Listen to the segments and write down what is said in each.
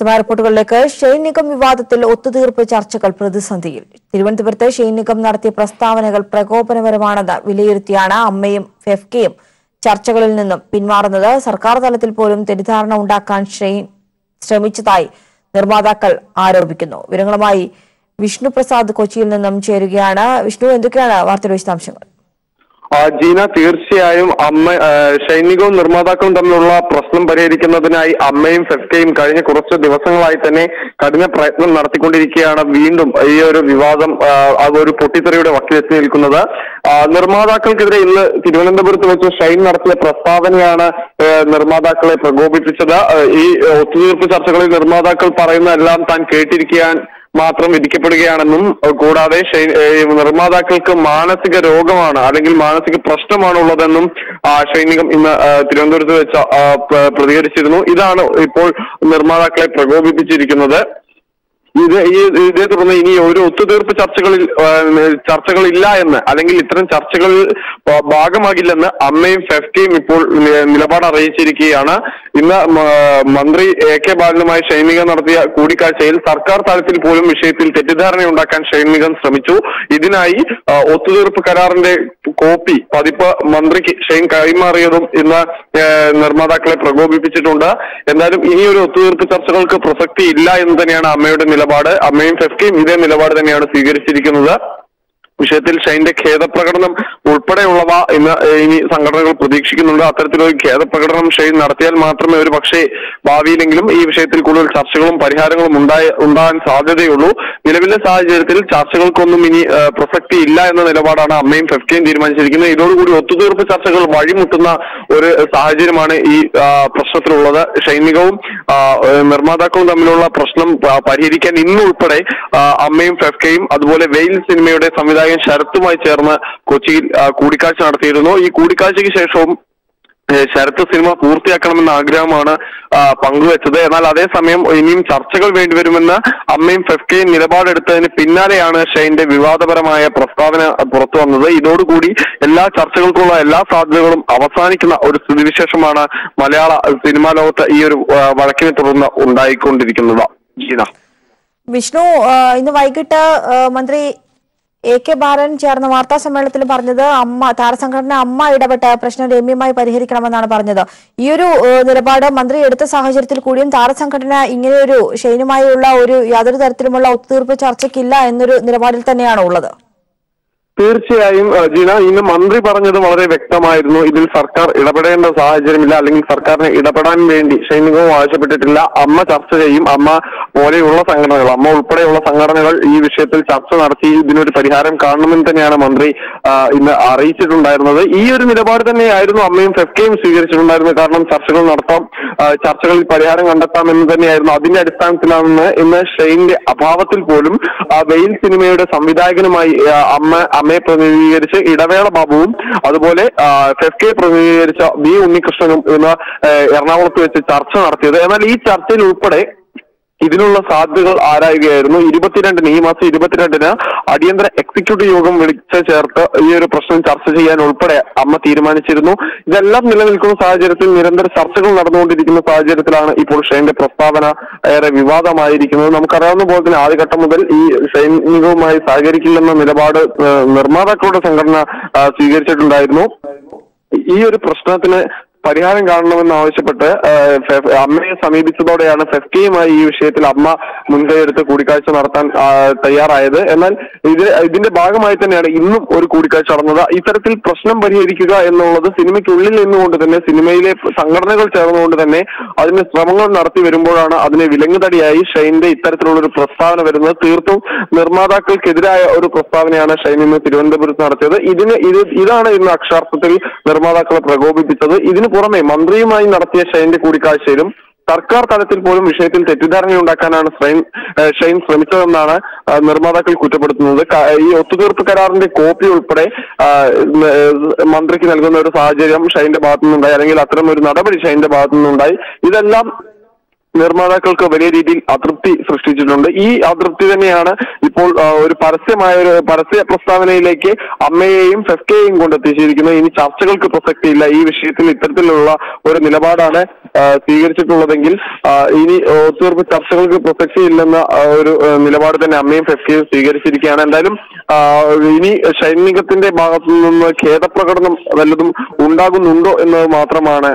വിശദമായ റിപ്പോർട്ടുകളിലേക്ക് ഷെയ്ൻ നിഗം വിവാദത്തിൽ ഒത്തുതീർപ്പ് ചർച്ചകൾ പ്രതിസന്ധിയിൽ. തിരുവനന്തപുരത്ത് ഷെയ്ൻ നിഗം നടത്തിയ പ്രസ്താവനകൾ പ്രകോപനപരമാണെന്ന് വിലയിരുത്തിയാണ് അമ്മയും ഫെഫ്കയും ചർച്ചകളിൽ നിന്നും പിന്മാറുന്നത്. സർക്കാർ തലത്തിൽ പോലും തെറ്റിദ്ധാരണ ഉണ്ടാക്കാൻ ഷെയ്ൻ ശ്രമിച്ചതായി നിർമ്മാതാക്കൾ ആരോപിക്കുന്നു. വിവരങ്ങളുമായി വിഷ്ണു പ്രസാദ് കൊച്ചിയിൽ നിന്നും ചേരുകയാണ്. വിഷ്ണു എന്തൊക്കെയാണ് വാർത്തയുടെ വിശദാംശങ്ങൾ? ജീന തീർച്ചയായും അമ്മ സൈനികവും നിർമ്മാതാക്കളും തമ്മിലുള്ള പ്രശ്നം പരിഹരിക്കുന്നതിനായി അമ്മയും ഫെഫ്കയും കഴിഞ്ഞ കുറച്ച് ദിവസങ്ങളായി തന്നെ കഠിന പ്രയത്നം നടത്തിക്കൊണ്ടിരിക്കുകയാണ് വീണ്ടും ഈ ഒരു വിവാദം ഒരു പൊട്ടിത്തെറിയുടെ വക്കിലെത്തി നിൽക്കുന്നത്. നിർമ്മാതാക്കൾക്കെതിരെ ഇന്ന് തിരുവനന്തപുരത്ത് വെച്ച് ഷൈൻ നടത്തിയ പ്രസ്താവനയാണ് നിർമ്മാതാക്കളെ പ്രകോപിപ്പിച്ചത്. ഈ ഒത്തുതീർപ്പ് ചർച്ചകളിൽ നിർമ്മാതാക്കൾ പറയുന്നതെല്ലാം താൻ കേട്ടിരിക്കാൻ മാത്രം വിധിക്കപ്പെടുകയാണെന്നും കൂടാതെ നിർമ്മാതാക്കൾക്ക് മാനസിക രോഗമാണ് അല്ലെങ്കിൽ മാനസിക പ്രശ്നമാണ് ഉള്ളതെന്നും ആ, ഷൈനികം ഇന്ന് തിരുവനന്തപുരത്ത് വെച്ച് പ്രതികരിച്ചിരുന്നു. ഇതാണ് ഇപ്പോൾ നിർമ്മാതാക്കളെ പ്രകോപിപ്പിച്ചിരിക്കുന്നത്. ഇത് ഈ ഇതേ തുടർന്ന് ഇനി ഒരു ഒത്തുതീർപ്പ് ചർച്ചകളിൽ ചർച്ചകളില്ല എന്ന് അല്ലെങ്കിൽ ഇത്തരം ചർച്ചകളിൽ ഭ- ഭാഗമാകില്ലെന്ന് അമ്മയും ഫെഫ്റ്റിയും ഇപ്പോൾ നിലപാട് അറിയിച്ചിരിക്കുകയാണ്. ഇന്ന് മന്ത്രി എ കെ ബാലനുമായി ഷൈനിക നടത്തിയ കൂടിക്കാഴ്ചയിൽ സർക്കാർ തലത്തിൽ പോലും വിഷയത്തിൽ തെറ്റിദ്ധാരണയുണ്ടാക്കാൻ ഷൈനികൻ ശ്രമിച്ചു. ഇതിനായി ഒത്തുതീർപ്പ് കരാറിന്റെ കോപ്പി പതിപ്പ് മന്ത്രിക്ക് ഷൈൻ കൈമാറിയതും ഇന്ന് നിർമ്മാതാക്കളെ പ്രകോപിപ്പിച്ചിട്ടുണ്ട്. എന്തായാലും ഇനിയൊരു ഒത്തുതീർപ്പ് ചർച്ചകൾക്ക് പ്രസക്തി ഇല്ല എന്ന് തന്നെയാണ് അമ്മയുടെ നിലപാട് അമ്മയും ഫെഫ്കയും ഇതേ നിലപാട് തന്നെയാണ് സ്വീകരിച്ചിരിക്കുന്നത്. വിഷയത്തിൽ ഷൈന്റെ ഖേദപ്രകടനം ഉൾപ്പെടെയുള്ളവ ഇന്ന് ഇനി സംഘടനകൾ പ്രതീക്ഷിക്കുന്നുണ്ട്. അത്തരത്തിലൊരു ഖേദപ്രകടനം ഷൈൻ നടത്തിയാൽ മാത്രമേ ഒരു പക്ഷേ ഭാവിയിലെങ്കിലും ഈ വിഷയത്തിൽ കൂടുതൽ ചർച്ചകളും പരിഹാരങ്ങളും ഉണ്ടായ ഉണ്ടാകാൻ സാധ്യതയുള്ളൂ. നിലവിലെ സാഹചര്യത്തിൽ ചർച്ചകൾക്കൊന്നും ഇനി പ്രസക്തി ഇല്ല എന്ന നിലപാടാണ് അമ്മയും ഫെഫ്റ്റിയും തീരുമാനിച്ചിരിക്കുന്നത്. ഇതോടുകൂടി ഒത്തുതീർപ്പ് ചർച്ചകൾ വഴിമുട്ടുന്ന ഒരു സാഹചര്യമാണ് ഈ പ്രശ്നത്തിലുള്ളത്. സൈനികവും നിർമ്മാതാക്കളും തമ്മിലുള്ള പ്രശ്നം പരിഹരിക്കാൻ ഇന്നുൾപ്പെടെ അമ്മയും ഫെഫ്കയും അതുപോലെ വെയിൽ സിനിമയുടെ സംവിധായകൻ ശരത്തുമായി ചേർന്ന് കൊച്ചിയിൽ കൂടിക്കാഴ്ച നടത്തിയിരുന്നു. ഈ കൂടിക്കാഴ്ചയ്ക്ക് ശേഷവും ശരത്ത് സിനിമ പൂർത്തിയാക്കണമെന്ന ആഗ്രഹമാണ് പങ്കുവെച്ചത്. എന്നാൽ അതേസമയം ഇനിയും ചർച്ചകൾ വേണ്ടിവരുമെന്ന് അമ്മയും ഫെഫ്കയും നിലപാടെടുത്തതിന് പിന്നാലെയാണ് ഷൈന്റെ വിവാദപരമായ പ്രസ്താവന പുറത്തു വന്നത്. ഇതോടുകൂടി എല്ലാ ചർച്ചകൾക്കുള്ള എല്ലാ സാധ്യതകളും അവസാനിക്കുന്ന ഒരു സ്ഥിതിവിശേഷമാണ് മലയാള സിനിമാ ലോകത്ത് ഈ ഒരു വഴക്കിനെ തുടർന്ന് ഉണ്ടായിക്കൊണ്ടിരിക്കുന്നത്. ജീന വിഷ്ണു ഇന്ന് വൈകിട്ട് മന്ത്രി എ കെ ബാലൻ ചേർന്ന വാർത്താ സമ്മേളനത്തിൽ പറഞ്ഞത് അമ്മ താരസംഘടന അമ്മ ഇടപെട്ട പ്രശ്നം രമ്യമായി പരിഹരിക്കണമെന്നാണ് പറഞ്ഞത്. ഈ ഒരു നിലപാട് മന്ത്രി എടുത്ത സാഹചര്യത്തിൽ കൂടിയും താരസംഘടന ഇങ്ങനെയൊരു ഷെയ്നുമായുള്ള ഒരു യാതൊരു തരത്തിലുമുള്ള ഒത്തുതീർപ്പ് ചർച്ചയ്ക്കില്ല എന്നൊരു നിലപാടിൽ തന്നെയാണ് ഉള്ളത് തീർച്ചയായും ജീന ഇന്ന് മന്ത്രി പറഞ്ഞത് വളരെ വ്യക്തമായിരുന്നു. ഇതിൽ സർക്കാർ ഇടപെടേണ്ട സാഹചര്യമില്ല. അല്ലെങ്കിൽ സർക്കാരിനെ ഇടപെടാൻ വേണ്ടി സൈനികവും ആവശ്യപ്പെട്ടിട്ടില്ല. അമ്മ ചർച്ച ചെയ്യും. അമ്മ പോലെയുള്ള സംഘടനകൾ അമ്മ ഉൾപ്പെടെയുള്ള സംഘടനകൾ ഈ വിഷയത്തിൽ ചർച്ച നടത്തി. ഇതിനൊരു പരിഹാരം കാണണമെന്ന് തന്നെയാണ് മന്ത്രി ഇന്ന് അറിയിച്ചിട്ടുണ്ടായിരുന്നത്. ഈ ഒരു നിലപാട് തന്നെയായിരുന്നു അമ്മയും ഫെഫ്കയും സ്വീകരിച്ചിട്ടുണ്ടായിരുന്നത്. കാരണം ചർച്ചകൾ നടത്താം ചർച്ചകളിൽ പരിഹാരം കണ്ടെത്താം എന്ന് തന്നെയായിരുന്നു. അതിന്റെ അടിസ്ഥാനത്തിലാണ് ഇന്ന് ഷെയിന്റെ അഭാവത്തിൽ പോലും വെയിൽ സിനിമയുടെ സംവിധായകനുമായി അമ്മ അമ്മ അമ്മയെ പ്രതിനിധീകരിച്ച് ഇടവേള ബാബുവും അതുപോലെ എഫ് കെ പ്രതിനിധീകരിച്ച വി ഉണ്ണികൃഷ്ണനും ഇന്ന് എറണാകുളത്ത് വെച്ച് ചർച്ച നടത്തിയത്. എന്നാൽ ഈ ചർച്ചയിൽ ഉൾപ്പെടെ ഇതിനുള്ള സാധ്യതകൾ ആരായുകയായിരുന്നു? ഇരുപത്തിരണ്ടിന് ഈ മാസം ഇരുപത്തിരണ്ടിന് അടിയന്തര എക്സിക്യൂട്ടീവ് യോഗം വിളിച്ച് ചേർത്ത് ഈ ഒരു പ്രശ്നം ചർച്ച ചെയ്യാൻ ഉൾപ്പെടെ അമ്മ തീരുമാനിച്ചിരുന്നു. ഇതെല്ലാം നിലനിൽക്കുന്ന സാഹചര്യത്തിൽ നിരന്തര ചർച്ചകൾ നടന്നുകൊണ്ടിരിക്കുന്ന സാഹചര്യത്തിലാണ് ഇപ്പോൾ ഷെയ്ന്റെ പ്രസ്താവന ഏറെ വിവാദമായിരിക്കുന്നത്. നമുക്കറിയാവുന്ന പോലെ തന്നെ ആദ്യഘട്ടം മുതൽ ഈ സൈനികവുമായി സഹകരിക്കില്ലെന്ന നിലപാട് നിർമ്മാതാക്കളുടെ സംഘടന സ്വീകരിച്ചിട്ടുണ്ടായിരുന്നു. ഈ ഒരു പ്രശ്നത്തിന് പരിഹാരം കാണണമെന്ന് ആവശ്യപ്പെട്ട് അമ്മയെ സമീപിച്ചതോടെയാണ് ഫെഫ്റ്റിയുമായി ഈ വിഷയത്തിൽ അമ്മ മുൻകൈയെടുത്ത് കൂടിക്കാഴ്ച നടത്താൻ തയ്യാറായത്. എന്നാൽ ഇത് ഇതിന്റെ ഭാഗമായി തന്നെയാണ് ഇന്നും ഒരു കൂടിക്കാഴ്ച നടന്നത്. ഇത്തരത്തിൽ പ്രശ്നം പരിഹരിക്കുക എന്നുള്ളത് സിനിമയ്ക്കുള്ളിൽ നിന്നുകൊണ്ട് തന്നെ സിനിമയിലെ സംഘടനകൾ ചേർന്നുകൊണ്ട് തന്നെ അതിന് ശ്രമങ്ങൾ നടത്തി വരുമ്പോഴാണ് അതിനെ വിലങ്ങുതടിയായി ഷൈനിന്റെ ഇത്തരത്തിലുള്ള ഒരു പ്രസ്താവന വരുന്നത്. തീർത്തും നിർമ്മാതാക്കൾക്കെതിരായ ഒരു പ്രസ്താവനയാണ് ഷൈൻ ഇന്ന് തിരുവനന്തപുരത്ത് നടത്തിയത്. ഇതിന് ഇത് ഇതാണ് ഇന്ന് അക്ഷാർത്ഥത്തിൽ നിർമ്മാതാക്കളെ പ്രകോപിപ്പിച്ചത്. ഇതിനു പുറമെ മന്ത്രിയുമായി നടത്തിയ ഷൈന്റെ കൂടിക്കാഴ്ചയിലും സർക്കാർ തലത്തിൽ പോലും വിഷയത്തിൽ തെറ്റിദ്ധാരണയുണ്ടാക്കാനാണ് ഷൈൻ ഷൈൻ ശ്രമിച്ചതെന്നാണ് നിർമ്മാതാക്കൾ കുറ്റപ്പെടുത്തുന്നത്. ഈ ഒത്തുതീർപ്പ് കരാറിന്റെ കോപ്പി ഉൾപ്പെടെ മന്ത്രിക്ക് നൽകുന്ന ഒരു സാഹചര്യം ഷൈന്റെ ഭാഗത്തു നിന്നുണ്ടായി അല്ലെങ്കിൽ അത്തരം ഒരു നടപടി ഷൈന്റെ ഭാഗത്തു നിന്നുണ്ടായി ഇതെല്ലാം നിർമ്മാതാക്കൾക്ക് വലിയ രീതിയിൽ അതൃപ്തി സൃഷ്ടിച്ചിട്ടുണ്ട്. ഈ അതൃപ്തി തന്നെയാണ് ഇപ്പോൾ ഒരു പരസ്യമായ ഒരു പരസ്യ പ്രസ്താവനയിലേക്ക് അമ്മയെയും ഫെഫ്കയെയും കൊണ്ടെത്തിച്ചിരിക്കുന്നത്. ഇനി ചർച്ചകൾക്ക് പ്രസക്തിയില്ല. ഈ വിഷയത്തിൽ ഇത്തരത്തിലുള്ള ഒരു നിലപാടാണ് സ്വീകരിച്ചിട്ടുള്ളതെങ്കിൽ ഇനി ഒത്തുതീർപ്പ് ചർച്ചകൾക്ക് പ്രസക്തിയില്ലെന്ന ഒരു നിലപാട് തന്നെ അമ്മയും ഫെഫ്കയും സ്വീകരിച്ചിരിക്കുകയാണ്. എന്തായാലും ഇനി സൈനികത്തിന്റെ ഭാഗത്തു നിന്ന് ഖേദപ്രകടനം വല്ലതും ഉണ്ടാകുന്നുണ്ടോ എന്നത് മാത്രമാണ്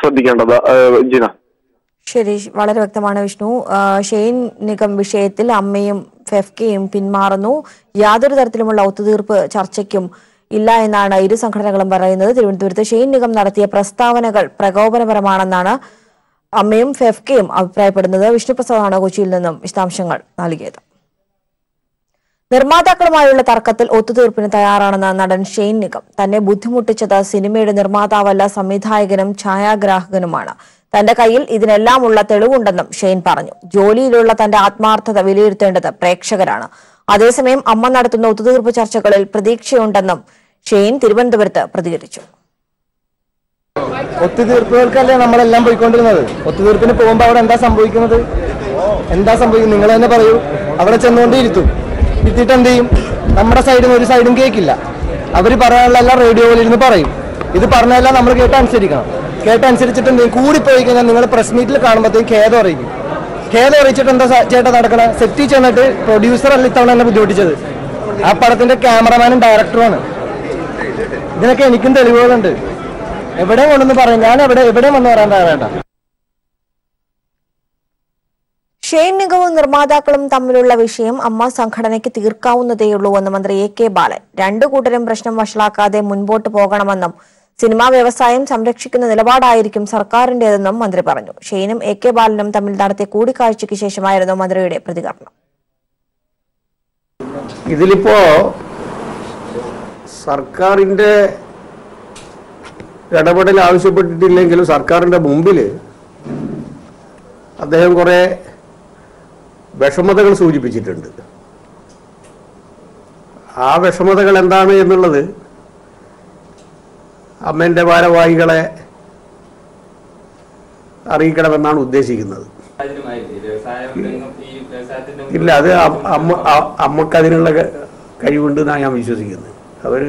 ശ്രദ്ധിക്കേണ്ടത് ജിന ശരി വളരെ വ്യക്തമാണ് വിഷ്ണു. ഷെയ്ൻ നിഗം വിഷയത്തിൽ അമ്മയും ഫെഫ്കയും പിന്മാറുന്നു. യാതൊരു തരത്തിലുമുള്ള ഒത്തുതീർപ്പ് ചർച്ചയ്ക്കും ഇല്ല എന്നാണ് ഇരു സംഘടനകളും പറയുന്നത്. തിരുവനന്തപുരത്ത് ഷെയ്ൻ നിഗം നടത്തിയ പ്രസ്താവനകൾ പ്രകോപനപരമാണെന്നാണ് അമ്മയും ഫെഫ്കയും അഭിപ്രായപ്പെടുന്നത്. വിഷ്ണുപ്രസാദാണ് കൊച്ചിയിൽ നിന്നും വിശദാംശങ്ങൾ നൽകിയത്. നിർമ്മാതാക്കളുമായുള്ള തർക്കത്തിൽ ഒത്തുതീർപ്പിന് തയ്യാറാണെന്ന നടൻ ഷെയ്ൻ നിഗം. തന്നെ ബുദ്ധിമുട്ടിച്ചത് സിനിമയുടെ നിർമ്മാതാവല്ല സംവിധായകനും ഛായാഗ്രാഹകനുമാണ്. തന്റെ കയ്യിൽ ഇതിനെല്ലാമുള്ള തെളിവുണ്ടെന്നും ഷെയ്ൻ പറഞ്ഞു. ജോലിയിലുള്ള തന്റെ ആത്മാർത്ഥത വിലയിരുത്തേണ്ടത് പ്രേക്ഷകരാണ്. അതേസമയം അമ്മ നടത്തുന്ന ഒത്തുതീർപ്പ് ചർച്ചകളിൽ പ്രതീക്ഷയുണ്ടെന്നും ഷെയ്ൻ തിരുവനന്തപുരത്ത് പ്രതികരിച്ചു. ഒത്തുതീർപ്പുകൾക്കല്ലേ നമ്മളെല്ലാം പോയിക്കൊണ്ടിരുന്നത്? ഒത്തുതീർപ്പിന് പോകുമ്പോൾ അവിടെ എന്താ സംഭവിക്കുന്നത്? എന്താ സംഭവിക്കുന്നത്? നിങ്ങൾ തന്നെ പറയൂ. അവിടെ ചെന്നുകൊണ്ട് ഇരുത്തും ഇരുത്തിയിട്ട് എന്ത് ചെയ്യും? നമ്മുടെ നിന്ന് ഒരു സൈഡും കേൾക്കില്ല അവർ പറയാനുള്ള എല്ലാം റേഡിയോയിലിരുന്ന് പറയും. ഇത് പറഞ്ഞതെല്ലാം നമ്മൾ കേട്ട് അനുസരിക്കണം. കേട്ട് അനുസരിച്ചിട്ട് എന്ത് ചെയ്യും കൂടിപ്പോയി കഴിഞ്ഞാൽ നിങ്ങൾ പ്രസ് മീറ്റിൽ കാണുമ്പോഴത്തേക്കും ഖേദം അറിയിക്കും. ഖേദം അറിയിച്ചിട്ട് എന്താ ചേട്ടാ നടക്കണേ? സെറ്റിൽ ചെന്നിട്ട് പ്രൊഡ്യൂസർ അല്ല ഇത്തവണ എന്നെ ബുദ്ധിമുട്ടിച്ചത്. ആ പടത്തിന്റെ ക്യാമറമാനും ഡയറക്ടറുമാണ് ഇതിനൊക്കെ എനിക്കും തെളിവുകളുണ്ട്. എവിടെയും കൊണ്ടൊന്ന് പറയും. ഞാൻ എവിടെ എവിടെയും വന്ന് പറയാൻ വേണ്ട ഷെയ്ൻ നിഗവും നിർമ്മാതാക്കളും തമ്മിലുള്ള വിഷയം അമ്മ സംഘടനയ്ക്ക് തീർക്കാവുന്നതേയുള്ളൂവെന്ന് മന്ത്രി എ കെ ബാലൻ. രണ്ടു കൂട്ടരും പ്രശ്നം വഷളാക്കാതെ മുൻപോട്ട് പോകണമെന്നും സിനിമാ വ്യവസായം സംരക്ഷിക്കുന്ന നിലപാടായിരിക്കും സർക്കാരിന്റേതെന്നും മന്ത്രി പറഞ്ഞു. ഷെയ്നും എ കെ ബാലനും തമ്മിൽ നടത്തിയ കൂടിക്കാഴ്ചയ്ക്ക് ശേഷമായിരുന്നു മന്ത്രിയുടെ പ്രതികരണം. ഇതിലിപ്പോ സർക്കാരിന്റെ ഇടപെടൽ ആവശ്യപ്പെട്ടിട്ടില്ലെങ്കിലും സർക്കാരിന്റെ മുമ്പിൽ അദ്ദേഹം കുറെ വിഷമതകൾ സൂചിപ്പിച്ചിട്ടുണ്ട്. ആ വിഷമതകൾ എന്താണ് എന്നുള്ളത് അമ്മേന്റെ ഭാരവാഹികളെ അറിയിക്കണമെന്നാണ് ഉദ്ദേശിക്കുന്നത്. ഇല്ല അത് അമ്മ അമ്മക്കതിനുള്ള കഴിവുണ്ടെന്നാണ് അതിനുള്ള കഴിവുണ്ട് എന്നാണ് ഞാൻ വിശ്വസിക്കുന്നത്. അവർ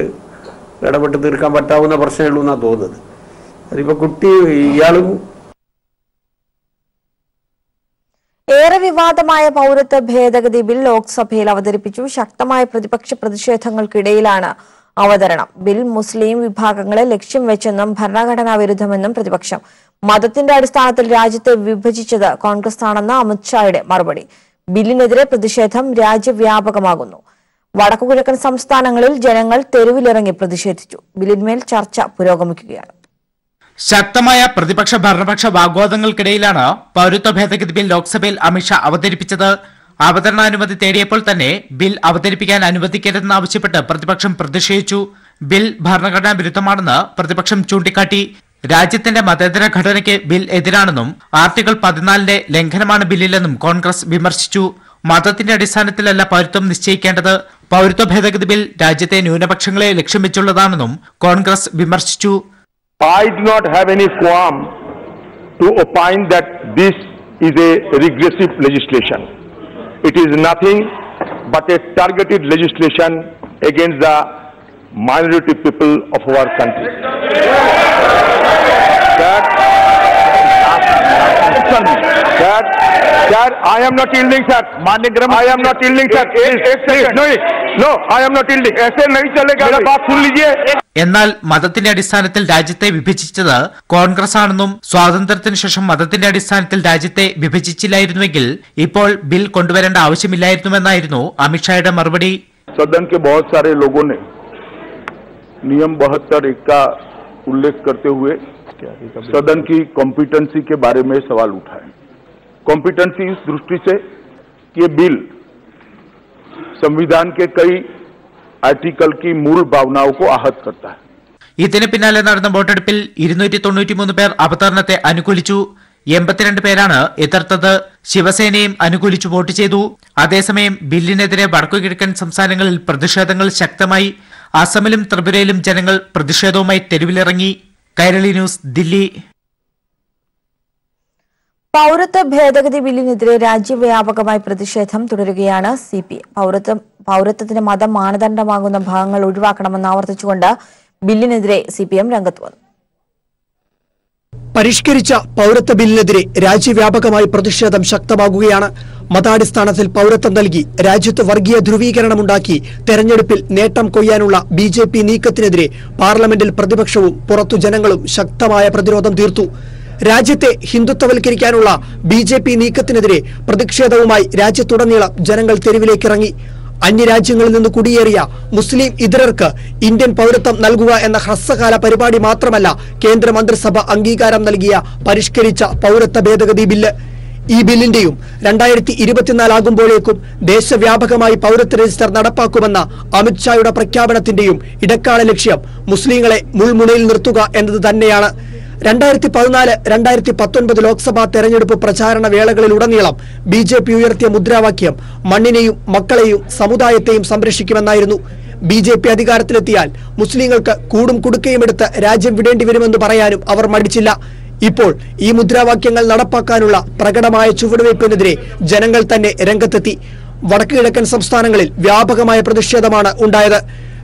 ഇടപെട്ട് തീർക്കാൻ പറ്റാവുന്ന പ്രശ്നമേ ഉള്ളൂ എന്നാണ് തോന്നുന്നത്. അതിപ്പോ കുട്ടി ഇയാളും ഏറെ വിവാദമായ പൗരത്വ ഭേദഗതി ബിൽ ലോക്സഭയിൽ അവതരിപ്പിച്ചു. ശക്തമായ പ്രതിപക്ഷ പ്രതിഷേധങ്ങൾക്കിടയിലാണ് അവതരണം. ബിൽ മുസ്ലിം വിഭാഗങ്ങളെ ലക്ഷ്യം വെച്ചെന്നും ഭരണഘടനാ വിരുദ്ധമെന്നും പ്രതിപക്ഷം. മതത്തിന്റെ അടിസ്ഥാനത്തിൽ രാജ്യത്തെ വിഭജിച്ചത് കോൺഗ്രസ് ആണെന്ന് അമിത്ഷായുടെ മറുപടി. ബില്ലിനെതിരെ പ്രതിഷേധം രാജ്യവ്യാപകമാകുന്നു. വടക്കുകിഴക്കൻ സംസ്ഥാനങ്ങളിൽ ജനങ്ങൾ തെരുവിലിറങ്ങി പ്രതിഷേധിച്ചു. ബില്ലിന്മേൽ ചർച്ച പുരോഗമിക്കുകയാണ്. ശക്തമായ പ്രതിപക്ഷ ഭരണപക്ഷ വാഗ്വാദങ്ങൾക്കിടയിലാണ് പൗരത്വ ഭേദഗതി ബിൽ ലോക്സഭയിൽ അമിത്ഷാ അവതരിപ്പിച്ചത്. അവതരണാനുമതി തേടിയപ്പോൾ തന്നെ ബിൽ അവതരിപ്പിക്കാൻ അനുവദിക്കരുതെന്നാവശ്യപ്പെട്ട് പ്രതിപക്ഷം പ്രതിഷേധിച്ചു. ബിൽ ഭരണഘടനാ വിരുദ്ധമാണെന്ന് പ്രതിപക്ഷം ചൂണ്ടിക്കാട്ടി. രാജ്യത്തിന്റെ മതേതര ഘടനയ്ക്ക് ബിൽ എതിരാണെന്നും ആർട്ടിക്കിൾ പതിനാലിന്റെ ലംഘനമാണ് ബില്ലിലെന്നും കോൺഗ്രസ് വിമർശിച്ചു. മതത്തിന്റെ അടിസ്ഥാനത്തിലല്ല പൗരത്വം നിശ്ചയിക്കേണ്ടത്. പൗരത്വ ഭേദഗതി ബിൽ രാജ്യത്തെ ന്യൂനപക്ഷങ്ങളെ ലക്ഷ്യം വെച്ചുള്ളതാണെന്നും കോൺഗ്രസ് വിമർശിച്ചു. I do not have any qualm to opine that this is a regressive legislation. It is nothing but a targeted legislation against the minority people of our country. That, that, that I am not yielding, sir. I am not yielding, sir. Please, please, no, no, I am not yielding. ऐसे नहीं चलेगा मेरा बात सुन लीजिए എന്നാൽ മതത്തിന്റെ അടിസ്ഥാനത്തിൽ രാജ്യത്തെ വിഭജിച്ചത് കോൺഗ്രസ് ആണെന്നും സ്വാതന്ത്ര്യത്തിന് ശേഷം മതത്തിന്റെ അടിസ്ഥാനത്തിൽ രാജ്യത്തെ വിഭജിച്ചില്ലായിരുന്നുവെങ്കിൽ ഇപ്പോൾ ബിൽ കൊണ്ടുവരേണ്ട ആവശ്യമില്ലായിരുന്നുവെന്നായിരുന്നു അമിത്ഷായുടെ മറുപടി सदन के बहुत सारे लोगों ने नियम बहत्तर एक का उल्लेख करते हुए सदन की कॉम्पिटेंसी के बारे में सवाल उठाए कॉम्पिटेंसी इस दृष्टि से कि ये बिल संविधान के कई आर्टिकल की मूल भावनाओं को आहत करता है ഇതിന് പിന്നാലെ നടന്ന വോട്ടെടുപ്പിൽ ഇരുന്നൂറ്റി തൊണ്ണൂറ്റിമൂന്ന് പേർ അവതരണത്തെ അനുകൂലിച്ചു എൺപത്തിരണ്ട് പേരാണ് എതിർത്തത് ശിവസേനയും അനുകൂലിച്ചു വോട്ട് ചെയ്തു അതേസമയം ബില്ലിനെതിരെ വടക്കുകിഴക്കൻ സംസ്ഥാനങ്ങളിൽ പ്രതിഷേധങ്ങൾ ശക്തമായി അസമിലും ത്രിപുരയിലും ജനങ്ങൾ പ്രതിഷേധവുമായി തെരുവിലിറങ്ങി കൈരളി ന്യൂസ് ദില്ലി പൗരത്വ ഭേദഗതി ബില്ലിനെതിരെ രാജ്യവ്യാപകമായി പ്രതിഷേധം തുടരുകയാണ് സി പി പൗരത്വം പൗരത്വത്തിന് മതം മാനദണ്ഡമാകുന്ന ഭാഗങ്ങൾ ഒഴിവാക്കണമെന്ന് ആവർത്തിച്ചുകൊണ്ട് ബില്ലിനെതിരെ സി പി എം രംഗത്ത് വന്നു. പരിഷ്കരിച്ച പൗരത്വ ബില്ലിനെതിരെ രാജ്യവ്യാപകമായി പ്രതിഷേധം ശക്തമാകുകയാണ്. മതാടിസ്ഥാനത്തിൽ പൗരത്വം നൽകി രാജ്യത്ത് വർഗീയ ധ്രുവീകരണമുണ്ടാക്കി തെരഞ്ഞെടുപ്പിൽ നേട്ടം കൊയ്യാനുള്ള ബി നീക്കത്തിനെതിരെ പാർലമെന്റിൽ പ്രതിപക്ഷവും പുറത്തു ജനങ്ങളും ശക്തമായ പ്രതിരോധം തീർത്തു. രാജ്യത്തെ ഹിന്ദുത്വവൽക്കരിക്കാനുള്ള ബി ജെ പി നീക്കത്തിനെതിരെ പ്രതിഷേധവുമായി രാജ്യത്തുടനീളം ജനങ്ങൾ തെരുവിലേക്കിറങ്ങി. അന്യരാജ്യങ്ങളിൽ നിന്ന് കുടിയേറിയ മുസ്ലിം ഇതരർക്ക് ഇന്ത്യൻ പൗരത്വം നൽകുക എന്ന ഹ്രസ്വകാല പരിപാടി മാത്രമല്ല കേന്ദ്രമന്ത്രിസഭ അംഗീകാരം നൽകിയ പരിഷ്കരിച്ച പൗരത്വ ഭേദഗതി ബില്ല്. ഈ ബില്ലിന്റെയും രണ്ടായിരത്തി ഇരുപത്തിനാലാകുമ്പോഴേക്കും ദേശവ്യാപകമായി പൗരത്വ രജിസ്റ്റർ നടപ്പാക്കുമെന്ന അമിത്ഷായുടെ പ്രഖ്യാപനത്തിന്റെയും ഇടക്കാല ലക്ഷ്യം മുസ്ലിങ്ങളെ മുൾമുനയിൽ നിർത്തുക എന്നത് തന്നെയാണ്. രണ്ടായിരത്തി പതിനാല് രണ്ടായിരത്തി പത്തൊൻപത് ലോക്സഭാ തെരഞ്ഞെടുപ്പ് പ്രചാരണ വേളകളിലുടനീളം ബി ജെ പി ഉയർത്തിയ മുദ്രാവാക്യം മണ്ണിനെയും മക്കളെയും സമുദായത്തെയും സംരക്ഷിക്കുമെന്നായിരുന്നു. ബി ജെ പി അധികാരത്തിലെത്തിയാൽ മുസ്ലിങ്ങൾക്ക് കൂടും കുടുക്കയും എടുത്ത് രാജ്യം വിടേണ്ടി വരുമെന്ന് പറയാനും അവർ മടിച്ചില്ല. ഇപ്പോൾ ഈ മുദ്രാവാക്യങ്ങൾ നടപ്പാക്കാനുള്ള പ്രകടമായ ചുവടുവയ്പ്പിനെതിരെ ജനങ്ങൾ തന്നെ രംഗത്തെത്തി. വടക്കു കിഴക്കൻ സംസ്ഥാനങ്ങളിൽ വ്യാപകമായ പ്രതിഷേധമാണ് ഉണ്ടായത്.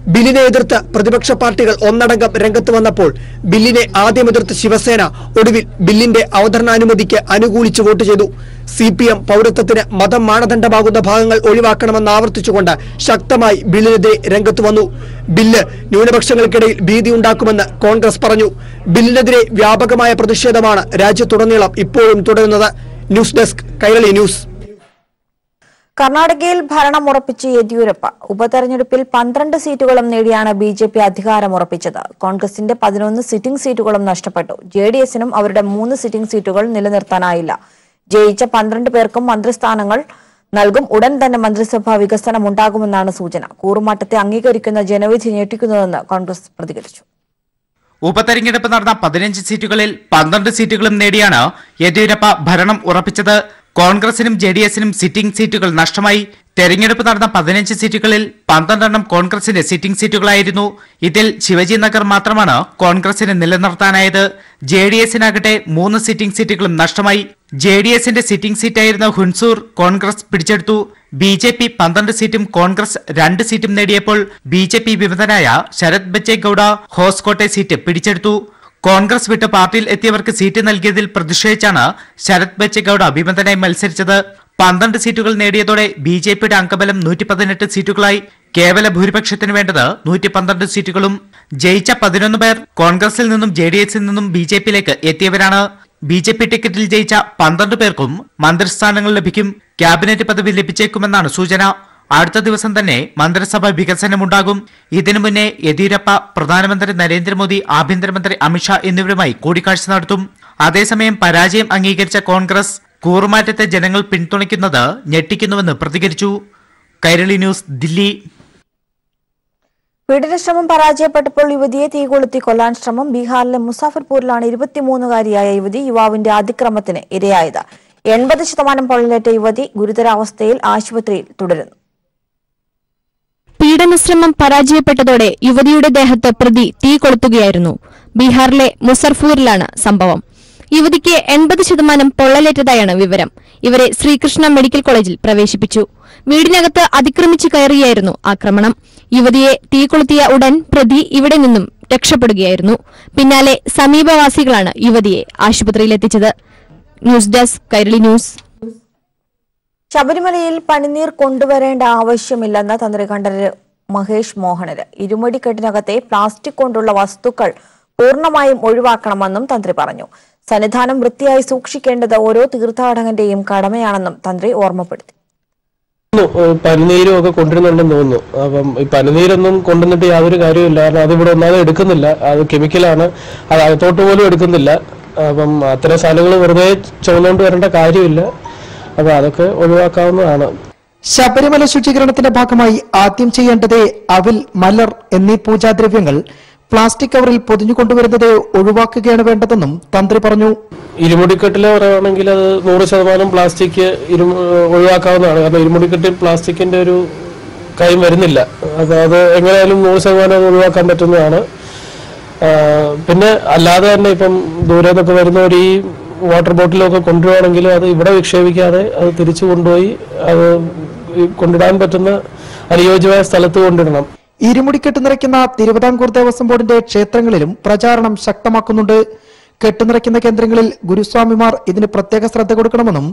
ബില്ലിനെ എതിർത്ത് പ്രതിപക്ഷ പാർട്ടികൾ ഒന്നടങ്കം രംഗത്ത് വന്നപ്പോൾ ബില്ലിനെ ആദ്യം എതിർത്ത് ശിവസേന ഒടുവിൽ ബില്ലിന്റെ അവതരണാനുമതിക്ക് അനുകൂലിച്ച് വോട്ട് ചെയ്തു. സി പി എം പൗരത്വത്തിന് മതം മാനദണ്ഡമാകുന്ന ഭാഗങ്ങൾ ഒഴിവാക്കണമെന്ന് ആവർത്തിച്ചുകൊണ്ട് ശക്തമായി ബില്ലിനെതിരെ രംഗത്ത് വന്നു. ബില്ല് ന്യൂനപക്ഷങ്ങൾക്കിടയിൽ ഭീതി ഉണ്ടാക്കുമെന്ന് കോൺഗ്രസ് പറഞ്ഞു. ബില്ലിനെതിരെ വ്യാപകമായ പ്രതിഷേധമാണ് രാജ്യത്തുടനീളം ഇപ്പോഴും തുടരുന്നത്. News desk Kairali News. കർണാടകയിൽ ഭരണം ഉറപ്പിച്ച് യെദ്യൂരപ്പ. ഉപതെരഞ്ഞെടുപ്പിൽ പന്ത്രണ്ട് സീറ്റുകളും നേടിയാണ് ബി ജെ പി അധികാരമുറപ്പിച്ചത് കോൺഗ്രസിന്റെ പതിനൊന്ന് സിറ്റിംഗ് സീറ്റുകളും നഷ്ടപ്പെട്ടു. ജെ ഡി എസിനും അവരുടെ മൂന്ന് സിറ്റിംഗ് സീറ്റുകൾ നിലനിർത്താനായില്ല. ജയിച്ച പന്ത്രണ്ട് പേർക്കും മന്ത്രിസ്ഥാനങ്ങൾ നൽകും. ഉടൻ തന്നെ മന്ത്രിസഭാ വികസനം ഉണ്ടാകുമെന്നാണ് സൂചന. കൂറുമാറ്റത്തെ അംഗീകരിക്കുന്ന ജനവിധി ഞെട്ടിക്കുന്നതെന്ന് കോൺഗ്രസ് പ്രതികരിച്ചു. ഉപതെരഞ്ഞെടുപ്പ് നടന്ന പതിനഞ്ച് സീറ്റുകളിൽ പന്ത്രണ്ട് സീറ്റുകളും നേടിയാണ് യെദ്യൂരപ്പ ഭരണം ഉറപ്പിച്ചത്. കോൺഗ്രസിനും ജെ ഡി എസിനും സിറ്റിംഗ് സീറ്റുകൾ നഷ്ടമായി. തെരഞ്ഞെടുപ്പ് നടന്ന പതിനഞ്ച് സീറ്റുകളിൽ പന്ത്രണ്ടെണ്ണം കോൺഗ്രസിന്റെ സിറ്റിംഗ് സീറ്റുകളായിരുന്നു. ഇതിൽ ശിവജി നഗർ മാത്രമാണ് കോൺഗ്രസിന് നിലനിർത്താനായത്. ജെ ഡി എസിനാകട്ടെ മൂന്ന് സിറ്റിംഗ് സീറ്റുകളും നഷ്ടമായി. ജെ ഡി എസിന്റെ സിറ്റിംഗ് സീറ്റായിരുന്ന ഹുൻസൂർ കോൺഗ്രസ് പിടിച്ചെടുത്തു. ബി ജെ പി പന്ത്രണ്ട് സീറ്റും കോൺഗ്രസ് രണ്ട് സീറ്റും നേടിയപ്പോൾ ബി ജെ പി വിമതനായ ശരത് ബച്ചേഗൌഡ ഹോസ്കോട്ടെ സീറ്റ് പിടിച്ചെടുത്ു കോൺഗ്രസ് വിട്ട് പാർട്ടിയിൽ എത്തിയവർക്ക് സീറ്റ് നൽകിയതിൽ പ്രതിഷേധിച്ചാണ് ശരത് ബച്ചഗൌഡ് അഭിമന്ദനായി മത്സരിച്ചത്. പന്ത്രണ്ട് സീറ്റുകൾ നേടിയതോടെ ബി ജെ പിയുടെ അംഗബലം നൂറ്റി പതിനെട്ട് സീറ്റുകളായി. കേവല ഭൂരിപക്ഷത്തിന് വേണ്ടത് നൂറ്റി പന്ത്രണ്ട് സീറ്റുകളും. ജയിച്ച പതിനൊന്ന് പേർ കോൺഗ്രസിൽ നിന്നും ജെ ഡി എസിൽ നിന്നും ബി ജെ പിയിലേക്ക് എത്തിയവരാണ്. ബി ജെ പി ടിക്കറ്റിൽ ജയിച്ച പന്ത്രണ്ട് പേർക്കും മന്ത്രിസ്ഥാനങ്ങൾ ലഭിക്കും. ക്യാബിനറ്റ് പദവി ലഭിച്ചേക്കുമെന്നാണ് സൂചന. അടുത്ത ദിവസം തന്നെ മന്ത്രിസഭ വികസനമുണ്ടാകും. ഇതിനു മുന്നേ യെദ്യൂരപ്പ പ്രധാനമന്ത്രി നരേന്ദ്രമോദി ആഭ്യന്തരമന്ത്രി അമിത്ഷാ എന്നിവരുമായി കൂടിക്കാഴ്ച നടത്തും. അതേസമയം പരാജയം അംഗീകരിച്ച കോൺഗ്രസ് കൂറുമാറ്റത്തെ ജനങ്ങൾ പിന്തുണയ്ക്കുന്നത് ഞെട്ടിക്കുന്നുവെന്ന് പ്രതികരിച്ചു. കൈരളി ന്യൂസ് ദില്ലി. പീഡനശ്രമം പരാജയപ്പെട്ടപ്പോൾ യുവതിയെ തീകൊളുത്തി കൊല്ലാൻ ശ്രമം. ബീഹാറിലെ മുസാഫർപൂരിലാണ് ഇരുപത്തിമൂന്നുകാരിയായ യുവതി യുവാവിന്റെ അതിക്രമത്തിന് ഇരയായത്. എൺപത് ശതമാനം പൊള്ളലേറ്റ യുവതി ഗുരുതരാവസ്ഥയിൽ ആശുപത്രിയിൽ തുടരുന്നു. പീഡനശ്രമം പരാജയപ്പെട്ടതോടെ യുവതിയുടെ ദേഹത്ത് പ്രതി തീ കൊളുത്തുകയായിരുന്നു. ബീഹാറിലെ മുസർഫൂരിലാണ് സംഭവം. യുവതിക്ക് എൺപത് ശതമാനം പൊള്ളലേറ്റതായാണ് വിവരം. ഇവരെ ശ്രീകൃഷ്ണ മെഡിക്കൽ കോളേജിൽ പ്രവേശിപ്പിച്ചു. വീടിനകത്ത് അതിക്രമിച്ചു കയറിയായിരുന്നു ആക്രമണം. യുവതിയെ തീ കൊളുത്തിയ ഉടൻ പ്രതി ഇവിടെ നിന്നും രക്ഷപ്പെടുകയായിരുന്നു. പിന്നാലെ സമീപവാസികളാണ് യുവതിയെ ആശുപത്രിയിലെത്തിച്ചത്. News desk Kairali News. ശബരിമലയിൽ പണിനീർ കൊണ്ടുവരേണ്ട ആവശ്യമില്ലെന്ന് തന്ത്രി കണ്ഠര് മഹേഷ് മോഹനര്. ഇരുമുടിക്കെട്ടിനകത്തെ പ്ലാസ്റ്റിക് കൊണ്ടുള്ള വസ്തുക്കൾ പൂർണമായും ഒഴിവാക്കണമെന്നും തന്ത്രി പറഞ്ഞു. സന്നിധാനം വൃത്തിയായി സൂക്ഷിക്കേണ്ടത് ഓരോ തീർത്ഥാടകന്റെയും കടമയാണെന്നും തന്ത്രി ഓർമ്മപ്പെടുത്തി. പനിനീരും ഒക്കെ കൊണ്ടുവരുന്നുണ്ടെന്ന് തോന്നുന്നു. അപ്പം ഈ പനിനീരൊന്നും കൊണ്ടുവന്നിട്ട് യാതൊരു കാര്യമില്ല കാരണം അതിവിടെ ഒന്നാമത് എടുക്കുന്നില്ല. അത് കെമിക്കലാണ് അത് അകത്തോട്ട് പോലും എടുക്കുന്നില്ല. അപ്പം അത്തരം സാധനങ്ങൾ വെറുതെ ചുമന്നുകൊണ്ട് വരേണ്ട കാര്യമില്ല. അപ്പൊ അതൊക്കെ ഒഴിവാക്കാവുന്നതാണ്. ശബരിമല ശുചീകരണത്തിന്റെ ഭാഗമായി ആദ്യം ചെയ്യേണ്ടത് അവിൽ മലർ എന്നീ പൂജാദ്രവ്യങ്ങൾ പ്ലാസ്റ്റിക് കവറിൽ പൊതിഞ്ഞു കൊണ്ടുവരുന്നത് ഒഴിവാക്കുകയാണ് വേണ്ടതെന്നും തന്ത്രി പറഞ്ഞു. ഇരുമുടിക്കെട്ടിൽ പറയുകയാണെങ്കിൽ അത് നൂറ് ശതമാനം പ്ലാസ്റ്റിക് ഒഴിവാക്കാവുന്നതാണ്. കാരണം ഇരുമുടിക്കെട്ടിൽ പ്ലാസ്റ്റിക്കിന്റെ ഒരു കാര്യം വരുന്നില്ല. അതായത് അത് എങ്ങനെയായാലും നൂറ് ശതമാനം അത് ഒഴിവാക്കാൻ പറ്റുന്നതാണ്. പിന്നെ അല്ലാതെ തന്നെ ഇപ്പം ദൂരെ നിന്നൊക്കെ വരുന്നവർ ഈ വാട്ടർ ബോട്ടിലൊക്കെ കൊണ്ടുവരികയാണെങ്കിലും അത് ഇവിടെ വിക്ഷേപിക്കാതെ അത് തിരിച്ചു കൊണ്ടുപോയി അത് കൊണ്ടിടാൻ പറ്റുന്ന അനുയോജ്യമായ സ്ഥലത്ത് കൊണ്ടിടണം ഇരുമുടിക്കെട്ട് നിറയ്ക്കുന്ന തിരുവിതാംകൂർ ദേവസ്വം ബോർഡിന്റെ ക്ഷേത്രങ്ങളിലും പ്രചാരണം ശക്തമാക്കുന്നുണ്ട്. കെട്ടുനിറയ്ക്കുന്ന കേന്ദ്രങ്ങളിൽ ഗുരുസ്വാമിമാർ ഇതിന് പ്രത്യേക ശ്രദ്ധ കൊടുക്കണമെന്നും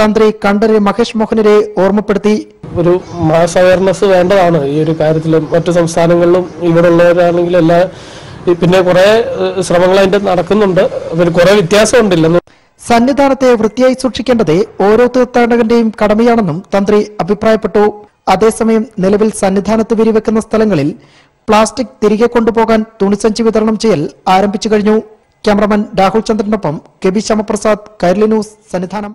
തന്ത്രി കണ്ഠര് മഹേഷ് മോഹനരെ ഓർമ്മപ്പെടുത്തി. ഒരു മാസ് അവയർനെസ് വേണ്ടതാണ്. ഈ ഒരു കാര്യത്തിൽ മറ്റു സംസ്ഥാനങ്ങളിലും ഇവിടെ ഉള്ളവരാണെങ്കിലും എല്ലാ പിന്നെ കുറെ ശ്രമങ്ങൾ അതിന്റെ നടക്കുന്നുണ്ട്. അതിന് കുറെ വ്യത്യാസമുണ്ടില്ലെന്ന് സന്നിധാനത്തെ വൃത്തിയായി സൂക്ഷിക്കേണ്ടത് ഓരോ തീർത്ഥാടകന്റെയും കടമയാണെന്നും തന്ത്രി അഭിപ്രായപ്പെട്ടു. അതേസമയം നിലവിൽ സന്നിധാനത്ത് വിരിവെക്കുന്ന സ്ഥലങ്ങളിൽ പ്ലാസ്റ്റിക് തിരികെ കൊണ്ടുപോകാൻ തുണിസഞ്ചി വിതരണം ചെയ്യൽ ആരംഭിച്ചു കഴിഞ്ഞു. Cameraman Rahul ചന്ദ്രനൊപ്പം K B Shyamaprasad Kairali News Sannidhanam.